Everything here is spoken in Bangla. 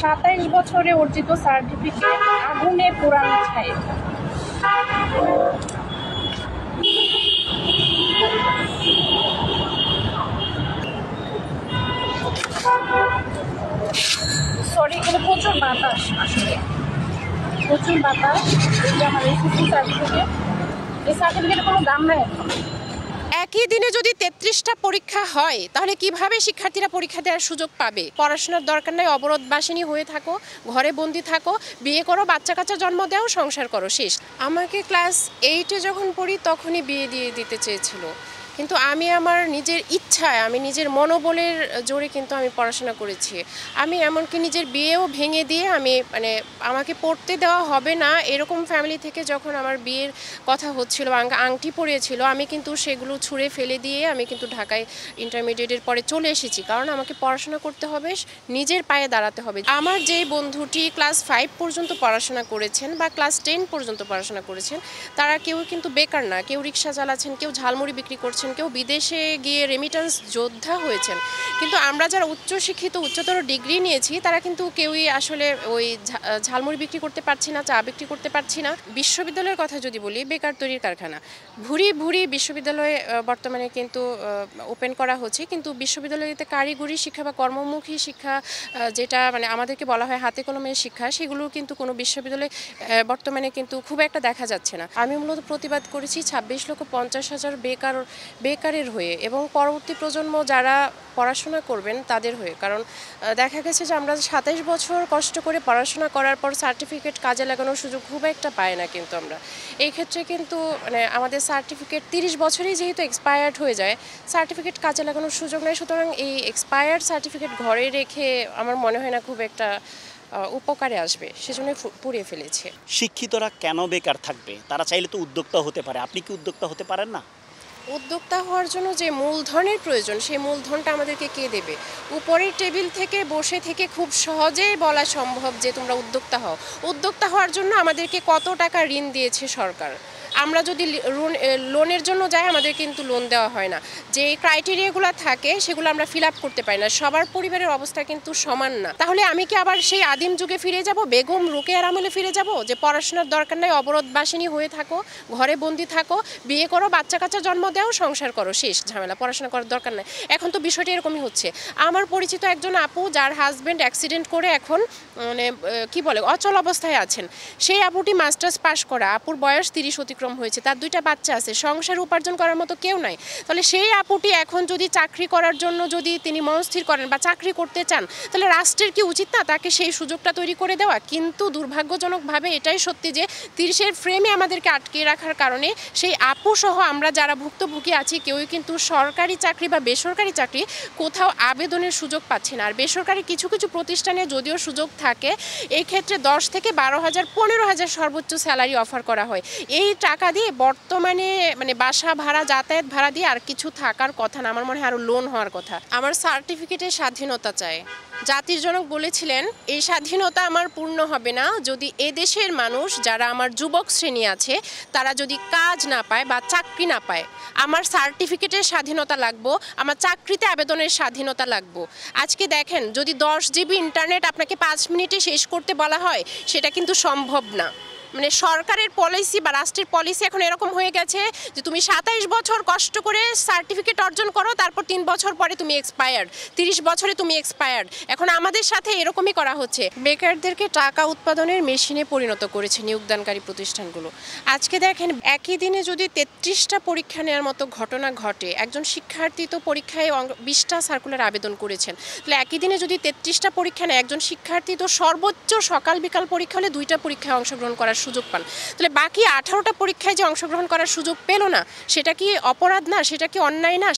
সাতাইশ বছরে অর্জিত সার্টিফিকেট আগুনে পোড়ানো ছায় সরি এখানে প্রচুর বাতাস আসলে প্রচুর বাতাস, এই আমার এসএসসি সার্টিফিকেট। এই সার্টিফিকেটের কোনো দাম নাই এখন। একই দিনে যদি তেত্রিশটা পরীক্ষা হয়, তাহলে কীভাবে শিক্ষার্থীরা পরীক্ষা দেওয়ার সুযোগ পাবে? পড়াশোনার দরকার নাই, অবরোধ বাসিনী হয়ে থাকো, ঘরে বন্দি থাকো, বিয়ে করো বাচ্চা কাচ্চা জন্ম দেও, সংসার করো, শেষ। আমাকে ক্লাস এইটে যখন পড়ি, তখনই বিয়ে দিয়ে দিতে চেয়েছিল। কিন্তু আমি আমার নিজের ইচ্ছায়, আমি নিজের মনোবলের জোরে কিন্তু আমি পড়াশোনা করেছি। আমি এমনকি নিজের বিয়েও ভেঙে দিয়ে আমি মানে আমাকে পড়তে দেওয়া হবে না এরকম ফ্যামিলি থেকে যখন আমার বিয়ের কথা হচ্ছিল আংটি পড়িয়েছিল আমি কিন্তু সেগুলো ছুঁড়ে ফেলে দিয়ে আমি কিন্তু ঢাকায় ইন্টারমিডিয়েটের পরে চলে এসেছি। কারণ আমাকে পড়াশোনা করতে হবে, নিজের পায়ে দাঁড়াতে হবে। আমার যেই বন্ধুটি ক্লাস ফাইভ পর্যন্ত পড়াশোনা করেছেন বা ক্লাস টেন পর্যন্ত পড়াশোনা করেছেন, তারা কেউ কিন্তু বেকার না, কেউ রিক্সা চালাচ্ছেন, কেউ ঝালমুড়ি বিক্রি করছেন কেউ বিদেশে গিয়ে রেমিটেন্স যোদ্ধা হয়েছেন। কিন্তু আমরা যারা উচ্চশিক্ষিত, উচ্চতর ডিগ্রি নিয়েছি, তারা কিন্তু কেউই আসলে ওই ঝালমুড়ি বিক্রি করতে পারছি না, চা বিক্রি করতে পারছি না। বিশ্ববিদ্যালয়ের কথা যদি বলি, বেকার তৈরির কারখানা। ভুরি ভুরি বিশ্ববিদ্যালয়ে বর্তমানে কিন্তু ওপেন করা হচ্ছে। কিন্তু বিশ্ববিদ্যালয়তে কারিগরি শিক্ষা বা কর্মমুখী শিক্ষা যেটা মানে আমাদেরকে বলা হয় হাতে কলমের শিক্ষা সেগুলো কিন্তু কোনো বিশ্ববিদ্যালয়ে বর্তমানে কিন্তু খুব একটা দেখা যাচ্ছে না। আমি মূলত প্রতিবাদ করেছি ছাব্বিশ লক্ষ পঞ্চাশ হাজার বেকার বেকারের হয়ে এবং পরবর্তী প্রজন্ম যারা পড়াশোনা করবেন তাদের হয়ে। কারণ দেখা গেছে যে আমরা সাতাইশ বছর কষ্ট করে পড়াশোনা করার পর সার্টিফিকেট কাজে লাগানোর সুযোগ খুব একটা পাই না কিন্তু আমরা। এই ক্ষেত্রে কিন্তু মানে আমাদের সার্টিফিকেট তিরিশ বছরেই যেহেতু এক্সপায়ার্ড হয়ে যায়, সার্টিফিকেট কাজে লাগানোর সুযোগ নেই। সুতরাং এই এক্সপায়ার্ড সার্টিফিকেট ঘরে রেখে আমার মনে হয় না খুব একটা উপকারে আসবে। সেজন্য পুড়িয়ে ফেলেছে। শিক্ষিতরা কেন বেকার থাকবে? তারা চাইলে তো উদ্যোক্তা হতে পারে। আপনি কি উদ্যোক্তা হতে পারেন না? উদ্যোক্তা হওয়ার জন্য যে মূলধনের প্রয়োজন, সেই মূলধনটা আমাদেরকে কে দেবে? উপরের টেবিল থেকে বসে থেকে খুব সহজেই বলা সম্ভব যে তোমরা উদ্যোক্তা হও। উদ্যোক্তা হওয়ার জন্য আমাদেরকে কত টাকা ঋণ দিয়েছে সরকার? আমরা যদি লোন লোনের জন্য যাই, আমাদের কিন্তু লোন দেওয়া হয় না। যে ক্রাইটেরিয়াগুলো থাকে, সেগুলো আমরা ফিল আপ করতে পারি না। সবার পরিবারের অবস্থা কিন্তু সমান না। তাহলে আমি কি আবার সেই আদিম যুগে ফিরে যাব? বেগম রোকেয়ার আমলে ফিরে যাব? যে পড়াশোনার দরকার নাই, অবরোধবাসিনী হয়ে থাকো, ঘরে বন্দি থাকো, বিয়ে করো বাচ্চা কাচ্চা জন্ম দেও, সংসার করো। শেষ, ঝামেলা, পড়াশোনা করার দরকার নাই। এখন তো বিষয়টি এরকমই হচ্ছে। আমার পরিচিত একজন আপু, যার হাজব্যান্ড অ্যাক্সিডেন্ট করে এখন মানে কি বলে, অচল অবস্থায় আছেন। সেই আপুটি মাস্টার্স পাশ করা। আপুর বয়স তিরিশ, অতিক্রম হয়েছে, তার দুইটা বাচ্চা আছে, সংসার উপার্জন করার মতো কেউ নাই। তাহলে সেই আপুটি এখন যদি চাকরি করার জন্য যদি তিনি মনস্থির করেন বা চাকরি করতে চান, তাহলে রাষ্ট্রের কি উচিত না তাকে সেই সুযোগটা তৈরি করে দেওয়া? কিন্তু দুর্ভাগ্যজনকভাবে এটাই সত্যি যে তিরিশের ফ্রেমে আমাদেরকে আটকে রাখার কারণে সেই আপু সহ আমরা যারা ভুক্তভোগী আছি, কেউই কিন্তু সরকারি চাকরি বা বেসরকারি চাকরি কোথাও আবেদনের সুযোগ পাচ্ছি না। আর বেসরকারি কিছু কিছু প্রতিষ্ঠানে যদিও সুযোগ থাকে এই ক্ষেত্রে দশ থেকে বারো হাজার, পনেরো হাজার সর্বোচ্চ স্যালারি অফার করা হয়। এই টাকা দিয়ে বর্তমানে মানে বাসা ভাড়া, যাতায়াত ভাড়া দিয়ে আর কিছু থাকার কথা না। আমার মনে হয় আরও লোন হওয়ার কথা। আমার সার্টিফিকেটের স্বাধীনতা চাই। জাতির জনক বলেছিলেন, এই স্বাধীনতা আমার পূর্ণ হবে না। যদি এদেশের মানুষ, যারা আমার যুবক শ্রেণি আছে, তারা যদি কাজ না পায় বা চাকরি না পায়, আমার সার্টিফিকেটের স্বাধীনতা লাগবো, আমার চাকরিতে আবেদনের স্বাধীনতা লাগবো। আজকে দেখেন, যদি দশ জিবি ইন্টারনেট আপনাকে পাঁচ মিনিটে শেষ করতে বলা হয়, সেটা কিন্তু সম্ভব না। মানে সরকারের পলিসি বা রাষ্ট্রের পলিসি এখন এরকম হয়ে গেছে যে তুমি সাতাইশ বছর কষ্ট করে সার্টিফিকেট অর্জন করো, তারপর তিন বছর পরে তুমি এক্সপায়ার্ড তিরিশ বছরে তুমি এক্সপায়ার্ড এখন আমাদের সাথে এরকমই করা হচ্ছে। বেকারদেরকে টাকা উৎপাদনের মেশিনে পরিণত করেছে নিয়োগদানকারী প্রতিষ্ঠানগুলো। আজকে দেখেন, একই দিনে যদি তেত্রিশটা পরীক্ষা নেওয়ার মতো ঘটনা ঘটে, একজন শিক্ষার্থী তো পরীক্ষায় বিশটা সার্কুলার আবেদন করেছেন। তাহলে একই দিনে যদি তেত্রিশটা পরীক্ষা নেয়, একজন শিক্ষার্থী তো সর্বোচ্চ সকাল বিকাল পরীক্ষা হলে দুইটা পরীক্ষায় অংশগ্রহণ করার সুযোগ পান। তাহলে বাকি আঠারোটা পরীক্ষায় যে অংশগ্রহণ করার সুযোগ পেল না, সেটা কি অপরাধ না? সেটা কি অন্যায় না?